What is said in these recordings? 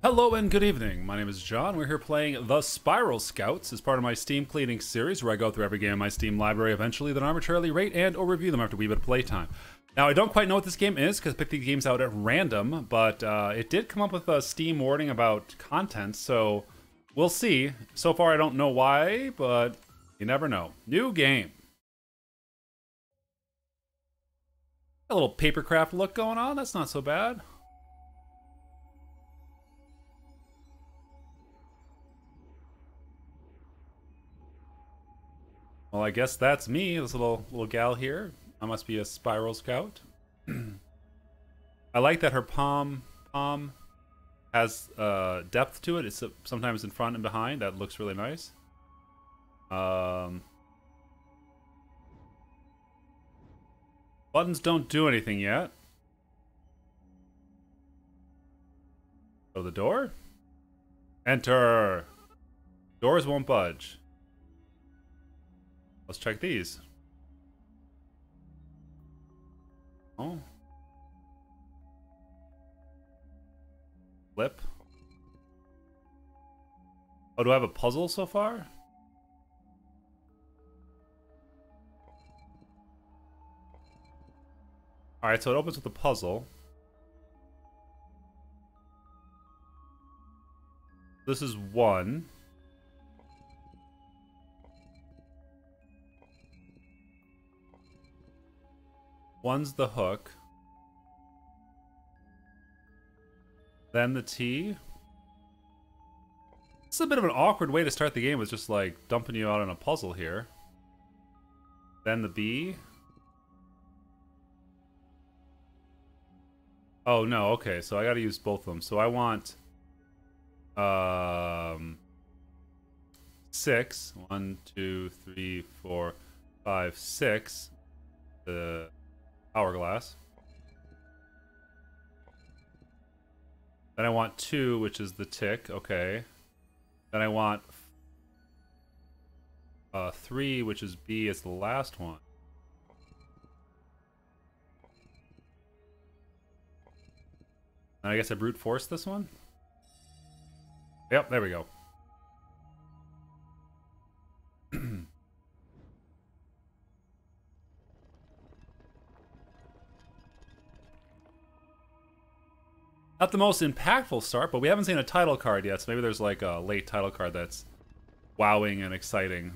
Hello and good evening. My name is John. We're here playing The Spiral Scouts as part of my Steam cleaning series where I go through every game in my Steam library eventually, then arbitrarily rate and or review them after a wee bit of playtime. Now, I don't quite know what this game is because I picked these games out at random, but uh, it did come up with a Steam warning about content, so we'll see. So far, I don't know why, but you never know. New game. A little papercraft look going on. That's not so bad. Well, I guess that's me, this little little gal here. I must be a spiral scout. I like that her palm palm has uh, depth to it. It's sometimes in front and behind. That looks really nice. Um, buttons don't do anything yet. Go the door. Enter. Doors won't budge. Let's check these. Oh. Flip. Oh, do I have a puzzle so far? Alright, so it opens with a puzzle. This is one. One's the hook. Then the T. It's a bit of an awkward way to start the game with just like dumping you out on a puzzle here. Then the B. Oh no, okay, so I gotta use both of them. So I want um six. One, two, three, four, five, six. The hourglass. Then I want two, which is the tick. Okay. Then I want uh, three, which is B, It's the last one. And I guess I brute force this one? Yep, there we go. Not the most impactful start, but we haven't seen a title card yet, so maybe there's like a late title card that's wowing and exciting.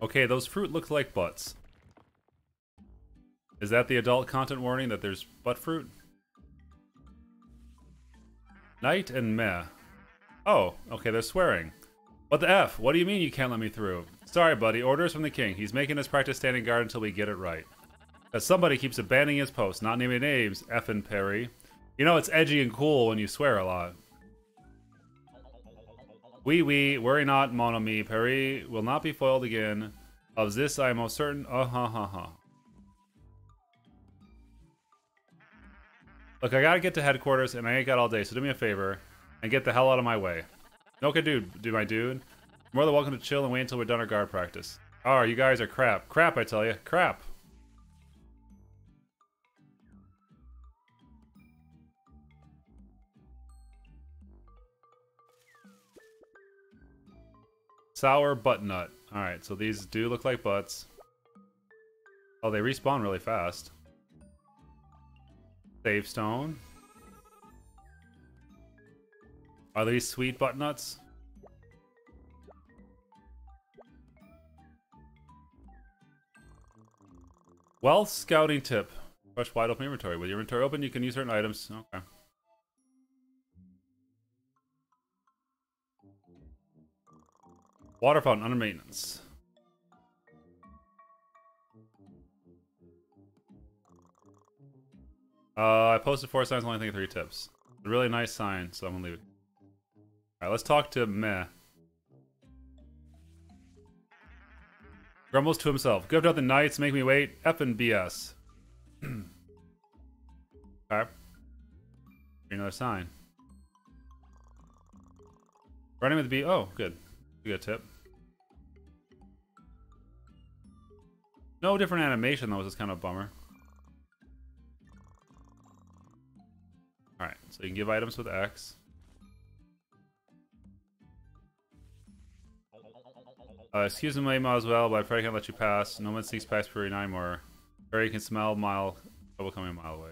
Okay, those fruit look like butts. Is that the adult content warning that there's butt fruit? Knight and meh. Oh, okay, they're swearing. What the F? What do you mean you can't let me through? Sorry, buddy. Orders from the king. He's making us practice standing guard until we get it right. That somebody keeps abandoning his post, not naming names, effin' Perry. You know it's edgy and cool when you swear a lot. Wee wee, worry not, mon ami. Perry will not be foiled again. Of this I am most certain. Uh huh huh huh. Look, I gotta get to headquarters, and I ain't got all day, so do me a favor and get the hell out of my way. Okay, dude, dude, my dude. More than welcome to chill and wait until we're done our guard practice. Oh, you guys are crap. Crap, I tell you. Crap. Sour butt nut. Alright, so these do look like butts. Oh, they respawn really fast. Save stone. Are these sweet butt nuts? Well, scouting tip. Fresh wide open inventory. With your inventory open, you can use certain items. Okay. Water fountain under maintenance. Uh, I posted four signs, only think three tips. A really nice sign, so I'm gonna leave it. Alright, let's talk to Meh. Grumbles to himself. Good out the knights, make me wait. F and BS. Alright. Another sign. Running with the B. Oh, good. Good tip. No different animation though, which is kind of a bummer. Alright, so you can give items with X. Uh, excuse me, as well, but I probably can't let you pass. No one sneaks past for nine more. Or you can smell mile trouble coming a mile away.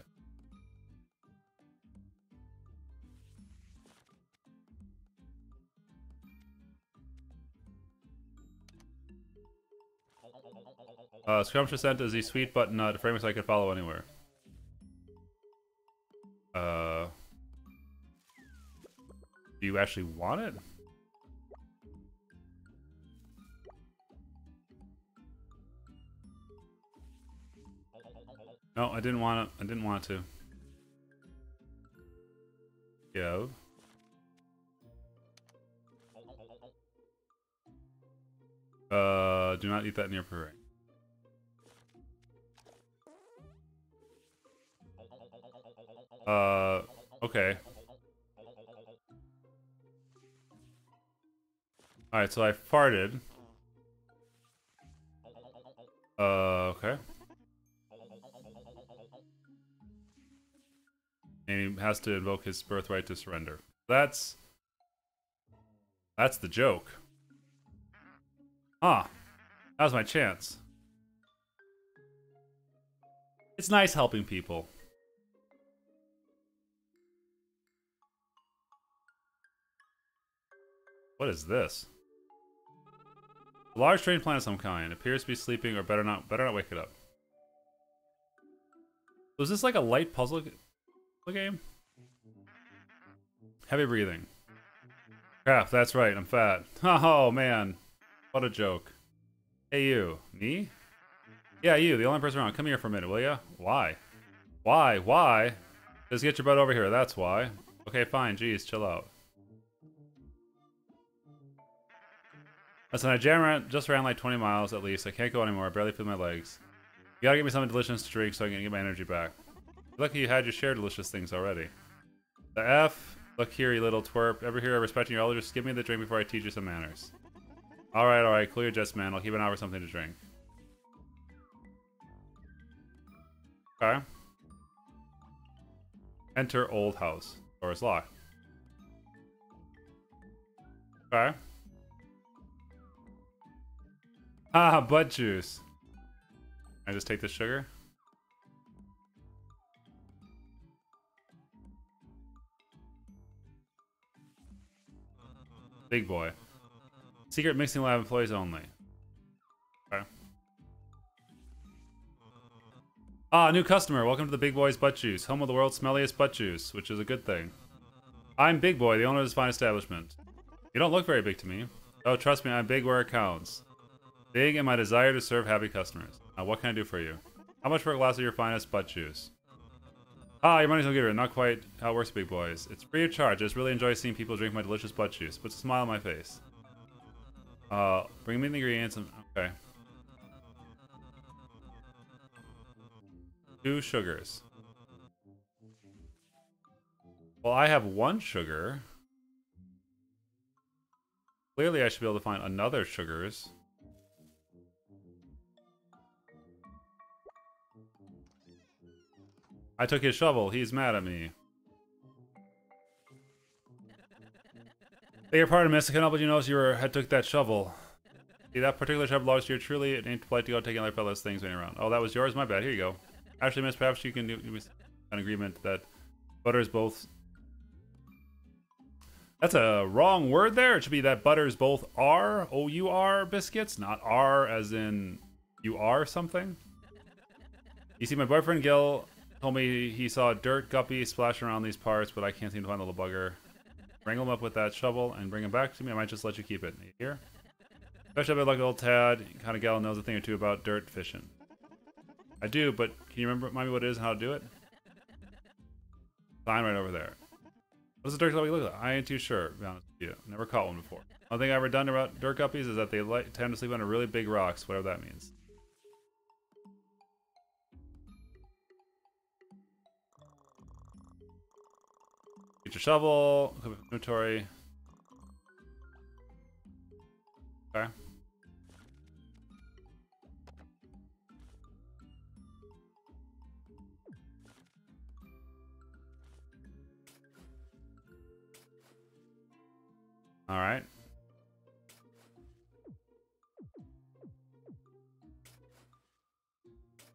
Uh, Scrumptious sent is the sweet button but not frameworks I could follow anywhere. Uh, do you actually want it? No, I didn't want to. I didn't want to. Go. Uh, do not eat that near parade. Uh, okay. Alright, so I farted. Uh, okay. And he has to invoke his birthright to surrender. That's... That's the joke. Ah. That was my chance. It's nice helping people. What is this? A large train plant of some kind. Appears to be sleeping or better not better not wake it up. Was this like a light puzzle game? Heavy breathing. Crap, that's right, I'm fat. Oh man. What a joke. Hey you. Me? Yeah, you, the only person around. Come here for a minute, will ya? Why? Why? Why? Just get your butt over here, that's why. Okay, fine, jeez, chill out. Listen, I around, just ran like 20 miles at least. I can't go anymore. I barely feel my legs. You gotta get me something delicious to drink so I can get my energy back. Lucky you had your share delicious things already. The F. Look here, you little twerp. Ever hear of respecting your elders? Give me the drink before I teach you some manners. Alright, alright. clear your man. I'll keep an eye for something to drink. Okay. Enter old house. Door is locked. Okay. Ah, butt juice. Can I just take the sugar? Big boy. Secret mixing lab employees only. Okay. Ah, new customer. Welcome to the Big Boy's Butt Juice, home of the world's smelliest butt juice, which is a good thing. I'm Big Boy, the owner of this fine establishment. You don't look very big to me. Oh, trust me, I'm big where it counts. Big in my desire to serve happy customers. Now, what can I do for you? How much for a glass of your finest butt juice? Ah, your money's no good. Not quite how it works, big boys. It's free of charge. I just really enjoy seeing people drink my delicious butt juice. Puts a smile on my face. Uh, bring me the ingredients. And, okay. Two sugars. Well, I have one sugar. Clearly, I should be able to find another sugars. I took his shovel. He's mad at me. Beg your pardon, miss. I help but you notice you were, had took that shovel. See, that particular shovel belongs to you truly. It ain't polite to go taking other fellas' things when around. Oh, that was yours? My bad. Here you go. Actually, miss, perhaps you can do an agreement that butters both... That's a wrong word there. It should be that butters both are, O-U-R biscuits, not R as in you are something. You see, my boyfriend Gil Told me he saw a dirt guppy splashing around these parts, but I can't seem to find the little bugger. Wrangle him up with that shovel and bring him back to me. I might just let you keep it. Here. Especially if I like old Tad. Kind of gal knows a thing or two about dirt fishing. I do, but can you remember remind me what it is and how to do it? Sign right over there. What does a dirt guppy look like? I ain't too sure, to be honest with you. Never caught one before. One thing I've ever done about dirt guppies is that they like, tend to sleep under really big rocks, whatever that means. Your shovel, inventory. Okay. All right.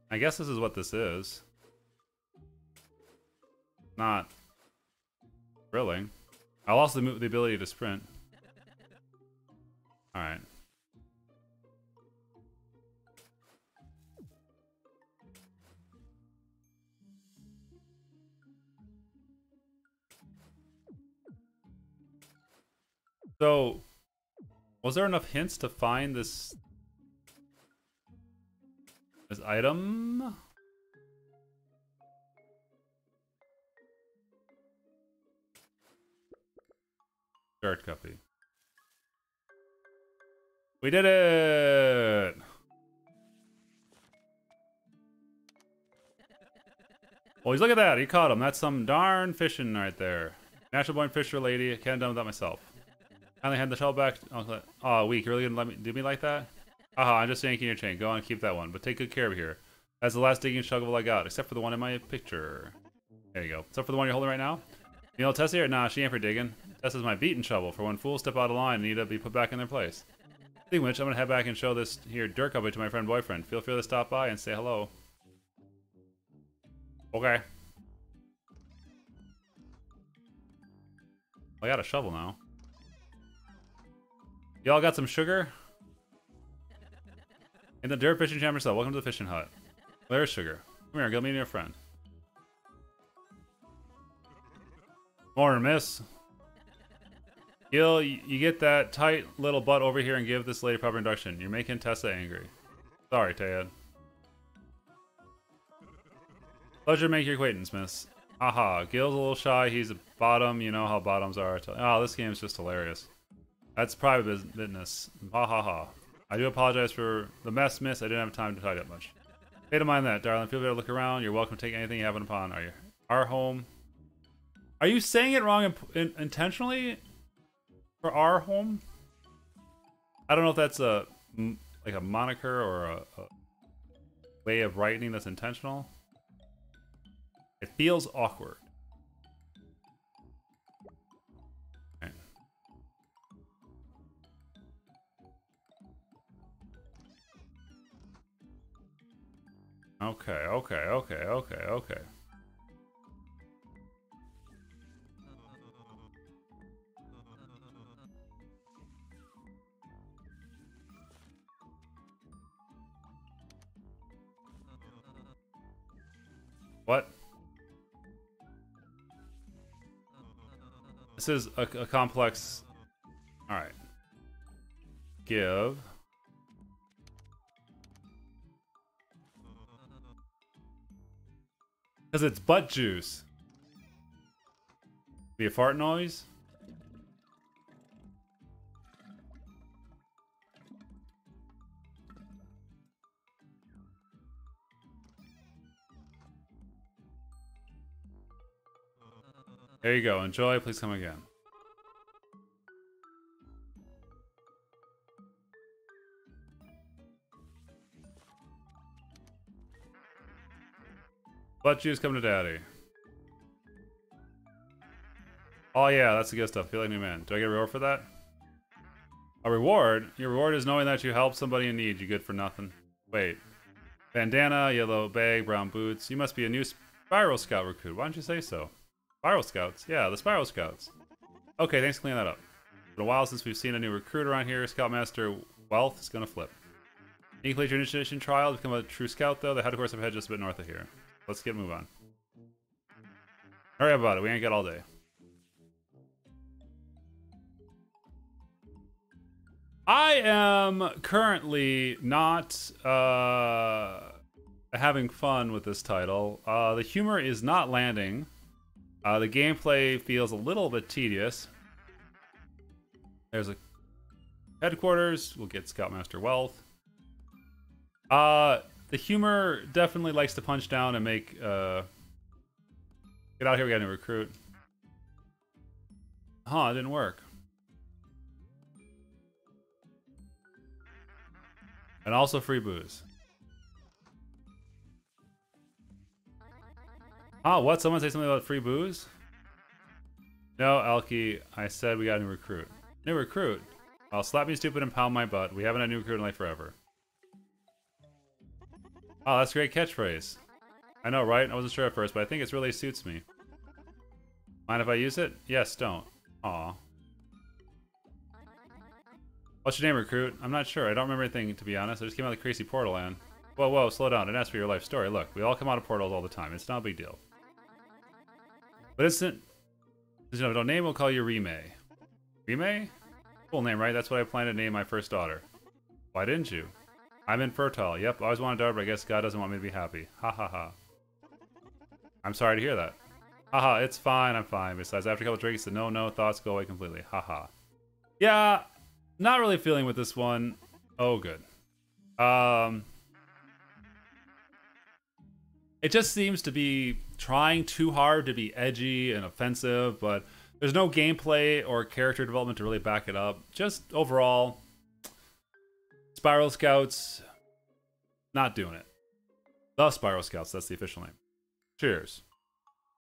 I guess this is what this is. Not thrilling. I lost the, the ability to sprint. Alright. So, was there enough hints to find this this item? Dirt guppy. We did it! He's look at that. He caught him. That's some darn fishing right there. Natural born fisher lady. Can't have done without myself. Finally had the shell back. Oh, weak. You're really gonna let me do me like that? Aha, I'm just yanking your chain. Go on, keep that one. But take good care of here. That's the last digging shovel I got, except for the one in my picture. There you go. Except for the one you're holding right now. You know Tessa here? Nah, she ain't for digging. Tessa's my beating shovel for when fools step out of line and need to be put back in their place. Speaking which, I'm gonna head back and show this here dirt guppy to my friend boyfriend. Feel free to stop by and say hello. Okay. I got a shovel now. Y'all got some sugar? In the dirt fishing chamber cell. Welcome to the fishing hut. There's sugar. Come here, go meet your friend. Morning, miss. Gil, you get that tight little butt over here and give this lady proper induction. You're making Tessa angry. Sorry, Ted. Pleasure to make your acquaintance, miss. Aha, Gil's a little shy. He's a bottom. You know how bottoms are. Oh, this game's just hilarious. That's private business. Ha ha ha. I do apologize for the mess, miss. I didn't have time to tidy up much. Hey, don't mind that, darling. Feel free to look around. You're welcome to take anything you happen upon Are you our home. Are you saying it wrong in, intentionally? For our home? I don't know if that's a like a moniker or a, a way of writing that's intentional. It feels awkward. Okay, okay, okay, okay, okay. This is a, a complex... Alright. Give... Because it's butt juice. Be a fart noise? There you go. Enjoy. Please come again. Butt juice coming to daddy. Oh yeah, that's the good stuff. Feel like new man. Do I get a reward for that? A reward? Your reward is knowing that you helped somebody in need. You good for nothing. Wait. Bandana, yellow bag, brown boots. You must be a new Spiral Scout recruit. Why don't you say so? Spiral Scouts? Yeah, the Spiral Scouts. Okay, thanks for cleaning that up. It's been a while since we've seen a new recruit around here. Scoutmaster Wealth is gonna flip. You complete your initiation trial to become a true scout, though. The headquarters of head just a bit north of here. Let's get move on. Hurry up about it. We ain't got all day. I am currently not uh, having fun with this title. Uh, the humor is not landing. Uh, the gameplay feels a little bit tedious. There's a headquarters. We'll get Scoutmaster Wealth. Uh, the humor definitely likes to punch down and make uh get out here we got a new recruit huh it didn't work and also free booze oh what someone say something about free booze no Elky I said we got a new recruit new recruit I'll slap me stupid and pound my butt we haven't had a new recruit in life forever Oh, that's a great catchphrase. I know, right? I wasn't sure at first, but I think it really suits me. Mind if I use it? Yes, don't. Aw. What's your name, recruit? I'm not sure. I don't remember anything, to be honest. I just came out of the crazy portal, and... Whoa, whoa, slow down. And ask for your life story. Look, we all come out of portals all the time. It's not a big deal. You know, don't name, we'll call you Rime. Rime? Cool name, right? That's what I plan to name my first daughter. Why didn't you? I'm infertile. Yep, I always wanted a daughter, but I guess God doesn't want me to be happy. Ha ha ha. I'm sorry to hear that. Haha, it's fine, I'm fine. Besides, after a couple drinks, the no-no thoughts go away completely. Haha. Yeah, not really feeling with this one. Oh, good. Um, it just seems to be trying too hard to be edgy and offensive, but there's no gameplay or character development to really back it up. Just overall, Spiral Scouts, not doing it. The Spiral Scouts, that's the official name. Cheers.